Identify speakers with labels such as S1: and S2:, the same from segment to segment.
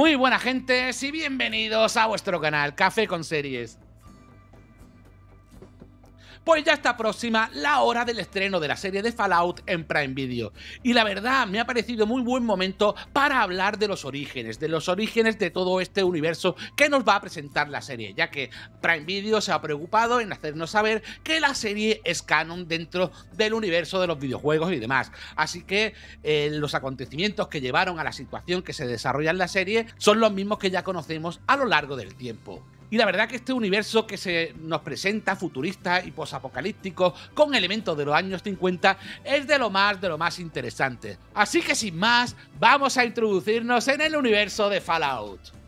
S1: Muy buena gente y bienvenidos a vuestro canal Café con Series. Pues ya está próxima la hora del estreno de la serie de Fallout en Prime Video. Y la verdad, me ha parecido muy buen momento para hablar de los orígenes, de los orígenes de todo este universo que nos va a presentar la serie, ya que Prime Video se ha preocupado en hacernos saber que la serie es canon dentro del universo de los videojuegos y demás. Así que eh, los acontecimientos que llevaron a la situación que se desarrolla en la serie son los mismos que ya conocemos a lo largo del tiempo. Y la verdad que este universo que se nos presenta futurista y posapocalíptico con elementos de los años 50 es de lo más de lo más interesante. Así que sin más, vamos a introducirnos en el universo de Fallout.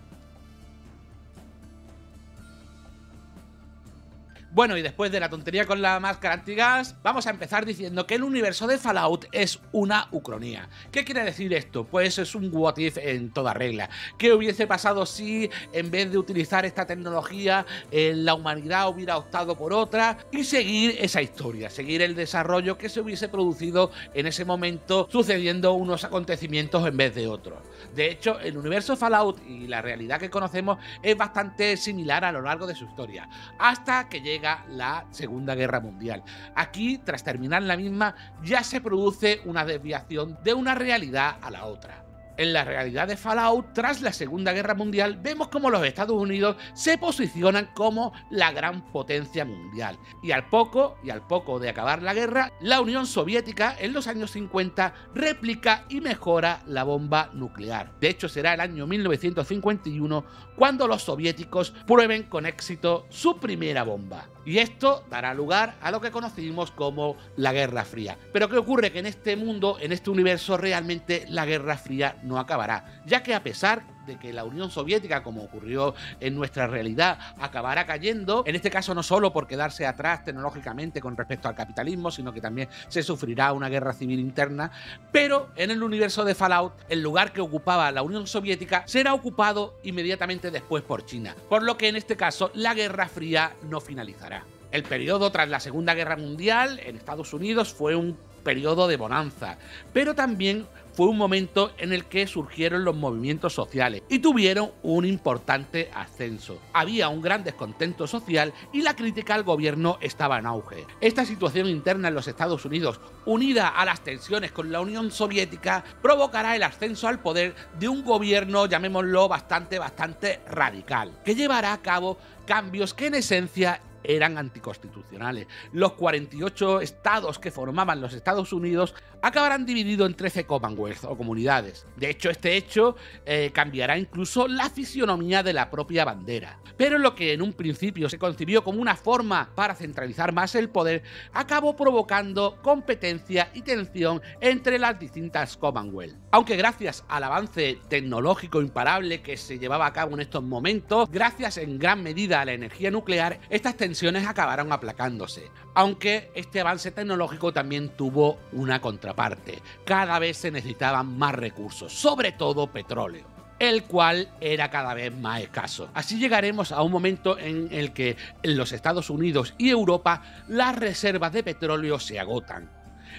S1: Bueno, y después de la tontería con la máscara antigas, vamos a empezar diciendo que el universo de Fallout es una ucronía. ¿Qué quiere decir esto? Pues es un what if en toda regla. ¿Qué hubiese pasado si en vez de utilizar esta tecnología eh, la humanidad hubiera optado por otra y seguir esa historia, seguir el desarrollo que se hubiese producido en ese momento sucediendo unos acontecimientos en vez de otros? De hecho, el universo Fallout y la realidad que conocemos es bastante similar a lo largo de su historia, hasta que llega la Segunda Guerra Mundial. Aquí, tras terminar la misma, ya se produce una desviación de una realidad a la otra. En la realidad de Fallout, tras la Segunda Guerra Mundial, vemos como los Estados Unidos se posicionan como la gran potencia mundial. Y al poco, y al poco de acabar la guerra, la Unión Soviética en los años 50 replica y mejora la bomba nuclear. De hecho, será el año 1951 cuando los soviéticos prueben con éxito su primera bomba. Y esto dará lugar a lo que conocimos como la Guerra Fría. Pero ¿qué ocurre? Que en este mundo, en este universo, realmente la Guerra Fría no acabará, ya que a pesar de que la Unión Soviética, como ocurrió en nuestra realidad, acabará cayendo, en este caso no solo por quedarse atrás tecnológicamente con respecto al capitalismo, sino que también se sufrirá una guerra civil interna, pero en el universo de Fallout, el lugar que ocupaba la Unión Soviética será ocupado inmediatamente después por China, por lo que en este caso la Guerra Fría no finalizará. El periodo tras la Segunda Guerra Mundial en Estados Unidos fue un periodo de bonanza, pero también fue un momento en el que surgieron los movimientos sociales y tuvieron un importante ascenso. Había un gran descontento social y la crítica al gobierno estaba en auge. Esta situación interna en los Estados Unidos, unida a las tensiones con la Unión Soviética, provocará el ascenso al poder de un gobierno, llamémoslo, bastante, bastante radical, que llevará a cabo cambios que en esencia eran anticonstitucionales. Los 48 estados que formaban los Estados Unidos acabarán divididos en 13 Commonwealth o comunidades. De hecho, este hecho eh, cambiará incluso la fisionomía de la propia bandera. Pero lo que en un principio se concibió como una forma para centralizar más el poder, acabó provocando competencia y tensión entre las distintas Commonwealth. Aunque gracias al avance tecnológico imparable que se llevaba a cabo en estos momentos, gracias en gran medida a la energía nuclear, estas tensiones acabaron aplacándose. Aunque este avance tecnológico también tuvo una contraparte. Cada vez se necesitaban más recursos, sobre todo petróleo el cual era cada vez más escaso. Así llegaremos a un momento en el que en los Estados Unidos y Europa las reservas de petróleo se agotan.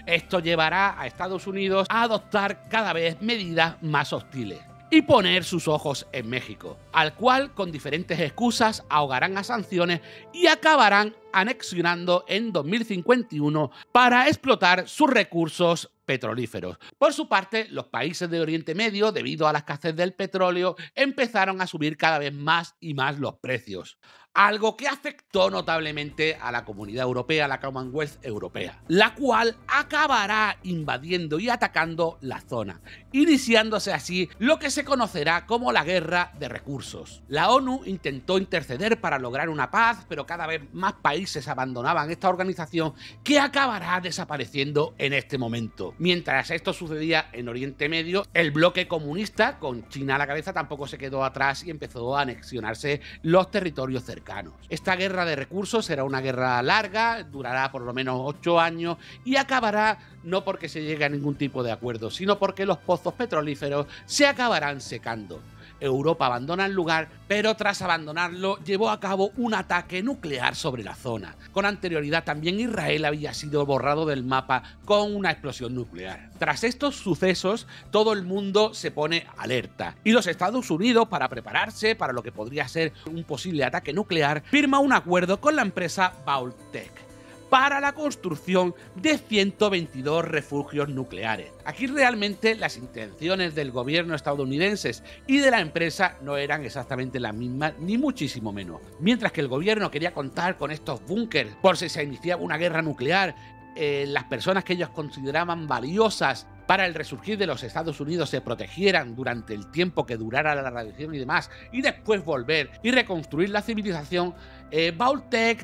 S1: Esto llevará a Estados Unidos a adoptar cada vez medidas más hostiles y poner sus ojos en México, al cual con diferentes excusas ahogarán a sanciones y acabarán anexionando en 2051 para explotar sus recursos petrolíferos. Por su parte, los países de Oriente Medio, debido a la escasez del petróleo, empezaron a subir cada vez más y más los precios algo que afectó notablemente a la comunidad europea, la Commonwealth europea, la cual acabará invadiendo y atacando la zona, iniciándose así lo que se conocerá como la guerra de recursos. La ONU intentó interceder para lograr una paz, pero cada vez más países abandonaban esta organización que acabará desapareciendo en este momento. Mientras esto sucedía en Oriente Medio, el bloque comunista, con China a la cabeza, tampoco se quedó atrás y empezó a anexionarse los territorios cercanos. Esta guerra de recursos será una guerra larga, durará por lo menos ocho años y acabará no porque se llegue a ningún tipo de acuerdo, sino porque los pozos petrolíferos se acabarán secando. Europa abandona el lugar, pero tras abandonarlo llevó a cabo un ataque nuclear sobre la zona. Con anterioridad también Israel había sido borrado del mapa con una explosión nuclear. Tras estos sucesos, todo el mundo se pone alerta y los Estados Unidos, para prepararse para lo que podría ser un posible ataque nuclear, firma un acuerdo con la empresa Vaultec para la construcción de 122 refugios nucleares. Aquí realmente las intenciones del gobierno estadounidense y de la empresa no eran exactamente las mismas, ni muchísimo menos. Mientras que el gobierno quería contar con estos búnkers por si se iniciaba una guerra nuclear, eh, las personas que ellos consideraban valiosas para el resurgir de los Estados Unidos se protegieran durante el tiempo que durara la radiación y demás, y después volver y reconstruir la civilización, eh,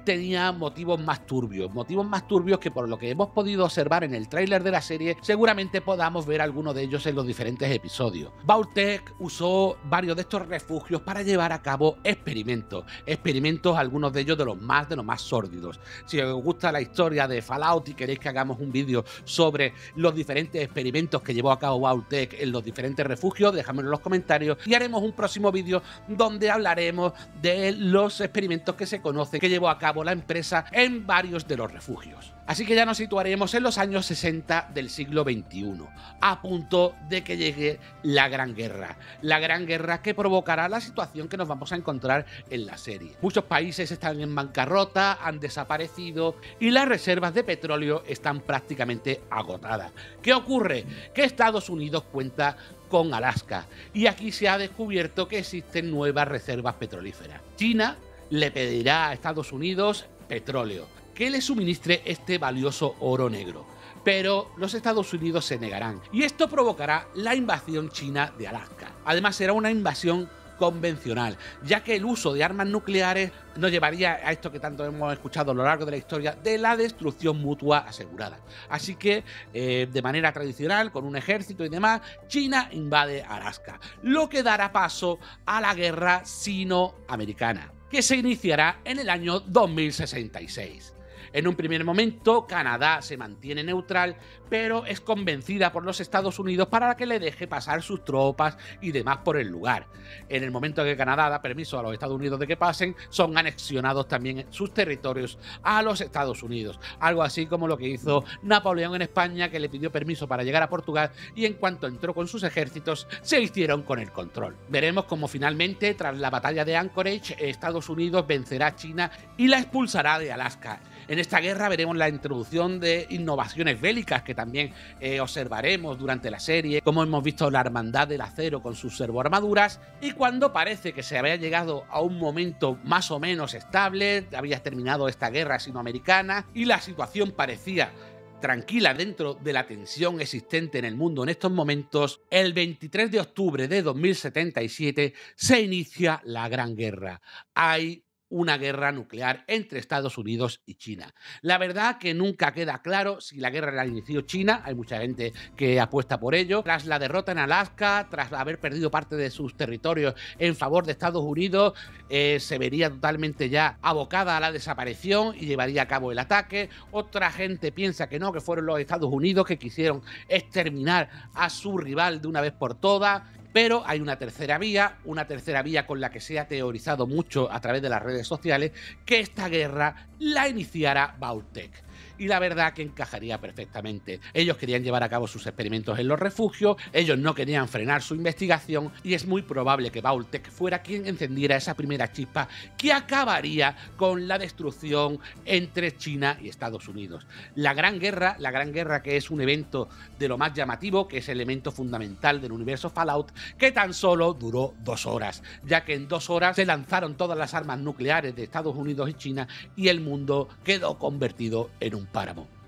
S1: tenía motivos más turbios, motivos más turbios que por lo que hemos podido observar en el tráiler de la serie, seguramente podamos ver algunos de ellos en los diferentes episodios. Vaultec usó varios de estos refugios para llevar a cabo experimentos, experimentos algunos de ellos de los más de los más sórdidos. Si os gusta la historia de Fallout y queréis que hagamos un vídeo sobre los diferentes experimentos que llevó a cabo Vaultec en los diferentes refugios, déjamelo en los comentarios y haremos un próximo vídeo donde hablaremos de los experimentos que se conoce que llevó a cabo la empresa en varios de los refugios. Así que ya nos situaremos en los años 60 del siglo XXI, a punto de que llegue la Gran Guerra. La Gran Guerra que provocará la situación que nos vamos a encontrar en la serie. Muchos países están en bancarrota, han desaparecido y las reservas de petróleo están prácticamente agotadas. ¿Qué ocurre? Que Estados Unidos cuenta con Alaska y aquí se ha descubierto que existen nuevas reservas petrolíferas. China le pedirá a Estados Unidos petróleo, que le suministre este valioso oro negro. Pero los Estados Unidos se negarán y esto provocará la invasión china de Alaska. Además será una invasión convencional, ya que el uso de armas nucleares nos llevaría a esto que tanto hemos escuchado a lo largo de la historia, de la destrucción mutua asegurada. Así que, eh, de manera tradicional, con un ejército y demás, China invade Alaska, lo que dará paso a la guerra sino-americana que se iniciará en el año 2066. En un primer momento, Canadá se mantiene neutral, pero es convencida por los Estados Unidos para que le deje pasar sus tropas y demás por el lugar. En el momento que Canadá da permiso a los Estados Unidos de que pasen, son anexionados también sus territorios a los Estados Unidos. Algo así como lo que hizo Napoleón en España, que le pidió permiso para llegar a Portugal y en cuanto entró con sus ejércitos, se hicieron con el control. Veremos cómo finalmente, tras la batalla de Anchorage, Estados Unidos vencerá a China y la expulsará de Alaska. En esta guerra veremos la introducción de innovaciones bélicas que también eh, observaremos durante la serie, como hemos visto la Hermandad del Acero con sus servoarmaduras, y cuando parece que se había llegado a un momento más o menos estable, había terminado esta guerra sinoamericana y la situación parecía tranquila dentro de la tensión existente en el mundo en estos momentos, el 23 de octubre de 2077 se inicia la Gran Guerra. Hay una guerra nuclear entre Estados Unidos y China. La verdad que nunca queda claro si la guerra la inició China, hay mucha gente que apuesta por ello. Tras la derrota en Alaska, tras haber perdido parte de sus territorios en favor de Estados Unidos, eh, se vería totalmente ya abocada a la desaparición y llevaría a cabo el ataque. Otra gente piensa que no, que fueron los Estados Unidos que quisieron exterminar a su rival de una vez por todas. Pero hay una tercera vía, una tercera vía con la que se ha teorizado mucho a través de las redes sociales, que esta guerra la iniciara Bautec y la verdad que encajaría perfectamente. Ellos querían llevar a cabo sus experimentos en los refugios, ellos no querían frenar su investigación y es muy probable que Vaultec fuera quien encendiera esa primera chispa que acabaría con la destrucción entre China y Estados Unidos. La Gran Guerra, la Gran Guerra que es un evento de lo más llamativo, que es el elemento fundamental del universo Fallout, que tan solo duró dos horas, ya que en dos horas se lanzaron todas las armas nucleares de Estados Unidos y China y el mundo quedó convertido en un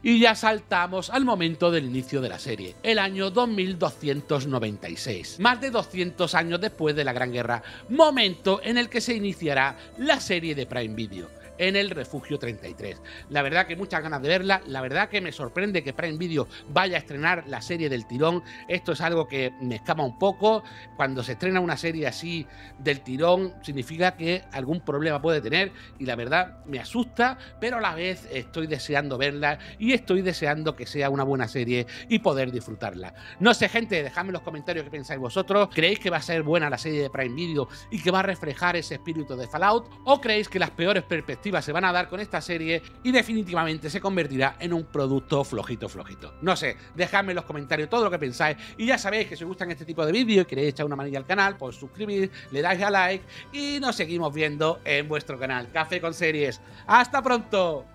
S1: Y ya saltamos al momento del inicio de la serie, el año 2296, más de 200 años después de la Gran Guerra, momento en el que se iniciará la serie de Prime Video. En el Refugio 33. La verdad que muchas ganas de verla, la verdad que me sorprende que Prime Video vaya a estrenar la serie del tirón. Esto es algo que me escama un poco. Cuando se estrena una serie así del tirón, significa que algún problema puede tener y la verdad me asusta, pero a la vez estoy deseando verla y estoy deseando que sea una buena serie y poder disfrutarla. No sé, gente, dejadme en los comentarios qué pensáis vosotros. ¿Creéis que va a ser buena la serie de Prime Video y que va a reflejar ese espíritu de Fallout? ¿O creéis que las peores perspectivas se van a dar con esta serie y definitivamente se convertirá en un producto flojito, flojito? No sé, dejadme en los comentarios todo lo que pensáis y ya sabéis que si os gustan este tipo de vídeos y queréis echar una manilla al canal, pues suscribir, le dais a like y nos seguimos viendo en vuestro canal Café con Series. ¡Hasta pronto!